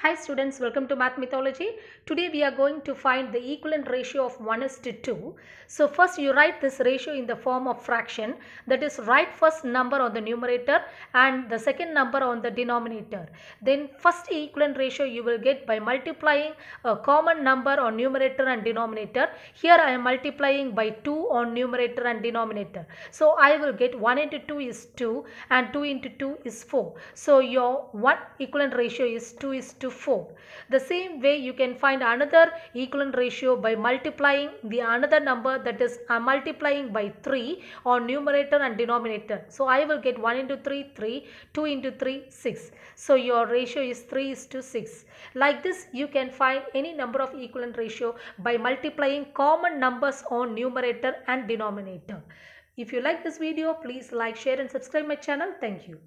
Hi students, welcome to Math Mythology. Today we are going to find the equivalent ratio of 1 is to 2. So first you write this ratio in the form of fraction that is write first number on the numerator and the second number on the denominator. Then first equivalent ratio you will get by multiplying a common number on numerator and denominator. Here I am multiplying by 2 on numerator and denominator. So I will get 1 into 2 is 2 and 2 into 2 is 4. So your 1 equivalent ratio is 2 is to 4. The same way you can find another equivalent ratio by multiplying the another number that is uh, multiplying by 3 on numerator and denominator. So I will get 1 into 3 3, 2 into 3 6. So your ratio is 3 is to 6. Like this you can find any number of equivalent ratio by multiplying common numbers on numerator and denominator. If you like this video please like, share and subscribe my channel. Thank you.